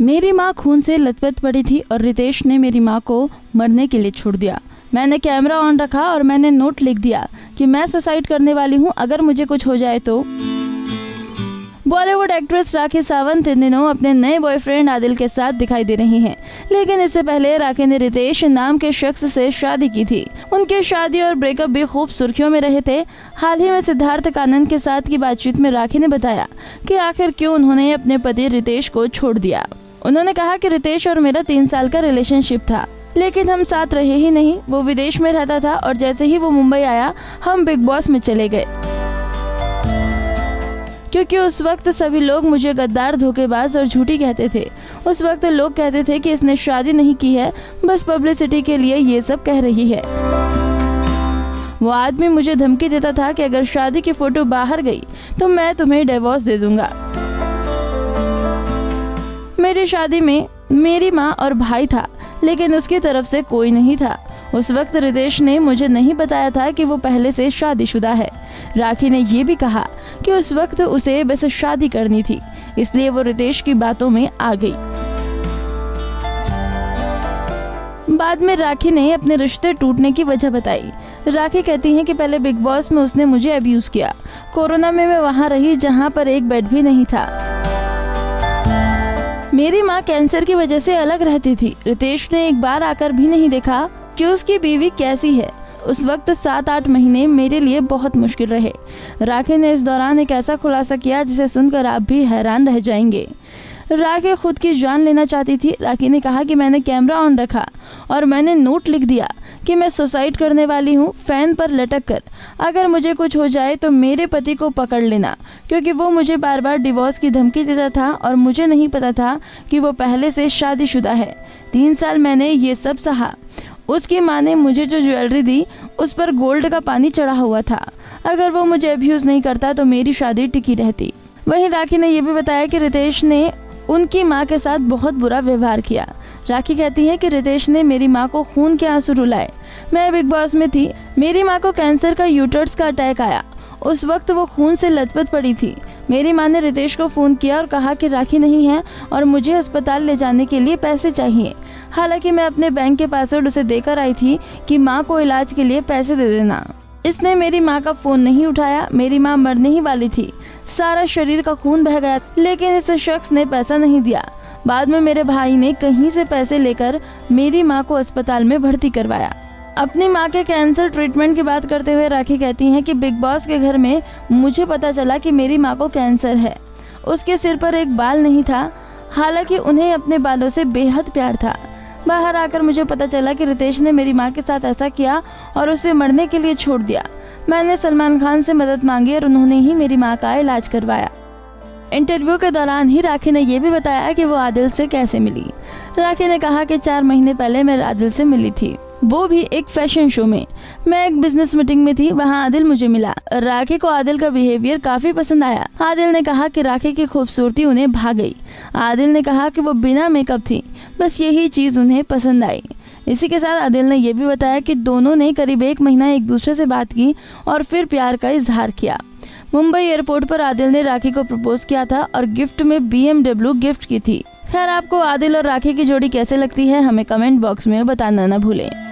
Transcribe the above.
मेरी माँ खून से लथपथ पड़ी थी और रितेश ने मेरी माँ को मरने के लिए छोड़ दिया। मैंने कैमरा ऑन रखा और मैंने नोट लिख दिया कि मैं सुसाइड करने वाली हूँ। अगर मुझे कुछ हो जाए तो बॉलीवुड एक्ट्रेस राखी सावंत इन दिनों अपने नए बॉयफ्रेंड आदिल के साथ दिखाई दे रही हैं। लेकिन इससे पहले राखी ने रितेश नाम के शख्स से शादी की थी। उनके शादी और ब्रेकअप भी खूब सुर्खियों में रहे थे। हाल ही में सिद्धार्थ कानन के साथ की बातचीत में राखी ने बताया कि आखिर क्यों उन्होंने अपने पति रितेश को छोड़ दिया। उन्होंने कहा कि रितेश और मेरा तीन साल का रिलेशनशिप था। लेकिन हम साथ रहे ही नहीं, वो विदेश में रहता था और जैसे ही वो मुंबई आया, हम बिग बॉस में चले गए। क्योंकि उस वक्त सभी लोग मुझे गद्दार, धोखेबाज और झूठी कहते थे। उस वक्त लोग कहते थे कि इसने शादी नहीं की है, बस पब्लिसिटी के लिए ये सब कह रही है। वो आदमी मुझे धमकी देता था कि अगर शादी की फ़ोटो बाहर गई तो मैं तुम्हें डिवोर्स दे दूँगा। मेरी शादी में मेरी माँ और भाई था, लेकिन उसकी तरफ़ से कोई नहीं था। उस वक्त रितेश ने मुझे नहीं बताया था कि वो पहले से शादीशुदा है। राखी ने ये भी कहा कि उस वक्त उसे बस शादी करनी थी, इसलिए वो रितेश की बातों में आ गई। बाद में राखी ने अपने रिश्ते टूटने की वजह बताई। राखी कहती हैं कि पहले बिग बॉस में उसने मुझे अब्यूज किया। कोरोना में मैं वहाँ रही जहाँ पर एक बेड भी नहीं था। मेरी माँ कैंसर की वजह से अलग रहती थी। रितेश ने एक बार आकर भी नहीं देखा कि उसकी बीवी कैसी है। उस वक्त सात आठ महीने मेरे लिए बहुत मुश्किल रहे। राखी ने इस दौरान एक ऐसा खुलासा किया जिसे सुनकर आप भी हैरान रह जाएँगे। राखी खुद की जान लेना चाहती थी। राखी ने कहा कि मैंने कैमरा ऑन रखा और मैंने नोट लिख दिया कि मैं सुसाइड करने वाली हूँ, फ़ैन पर लटक कर। अगर मुझे कुछ हो जाए तो मेरे पति को पकड़ लेना, क्योंकि वो मुझे बार बार डिवोर्स की धमकी देता था और मुझे नहीं पता था कि वो पहले से शादीशुदा है। तीन साल मैंने ये सब सहा। उसकी माँ ने मुझे जो ज्वेलरी दी, उस पर गोल्ड का पानी चढ़ा हुआ था। अगर वो मुझे अब्यूज़ नहीं करता तो मेरी शादी टिकी रहती। वहीं राखी ने यह भी बताया कि रितेश ने उनकी माँ के साथ बहुत बुरा व्यवहार किया। राखी कहती है कि रितेश ने मेरी माँ को खून के आँसू रुलाए। मैं बिग बॉस में थी। मेरी माँ को कैंसर का यूटर्स का अटैक आया। उस वक्त वो खून से लथपथ पड़ी थी। मेरी माँ ने रितेश को फ़ोन किया और कहा कि राखी नहीं है और मुझे अस्पताल ले जाने के लिए पैसे चाहिए। हालाँकि मैं अपने बैंक के पासवर्ड उसे देकर आई थी कि माँ को इलाज के लिए पैसे दे देना। इसने मेरी माँ का फ़ोन नहीं उठाया, मेरी माँ मरने ही वाली थी। सारा शरीर का खून बह गया, लेकिन इस शख्स ने पैसा नहीं दिया। बाद में मेरे भाई ने कहीं से पैसे लेकर मेरी माँ को अस्पताल में भर्ती करवाया। अपनी माँ के कैंसर ट्रीटमेंट की बात करते हुए राखी कहती हैं कि बिग बॉस के घर में मुझे पता चला कि मेरी माँ को कैंसर है। उसके सिर पर एक बाल नहीं था, हालाँकि उन्हें अपने बालों से बेहद प्यार था। बाहर आकर मुझे पता चला कि रितेश ने मेरी माँ के साथ ऐसा किया और उसे मरने के लिए छोड़ दिया। मैंने सलमान खान से मदद मांगी और उन्होंने ही मेरी माँ का इलाज करवाया। इंटरव्यू के दौरान ही राखी ने यह भी बताया कि वो आदिल से कैसे मिली। राखी ने कहा कि चार महीने पहले मैं आदिल से मिली थी। वो भी एक फ़ैशन शो में। मैं एक बिज़नेस मीटिंग में थी, वहाँ आदिल मुझे मिला। राखी को आदिल का बिहेवियर काफ़ी पसंद आया। आदिल ने कहा कि राखी की खूबसूरती उन्हें भाग गई। आदिल ने कहा कि वो बिना मेकअप थी, बस यही चीज़ उन्हें पसंद आई। इसी के साथ आदिल ने यह भी बताया कि दोनों ने करीब एक महीना एक दूसरे से बात की और फिर प्यार का इजहार किया। मुंबई एयरपोर्ट पर आदिल ने राखी को प्रपोज किया था और गिफ्ट में बी गिफ्ट की थी। खैर, आपको आदिल और राखी की जोड़ी कैसे लगती है, हमें कमेंट बॉक्स में बताना न भूलें।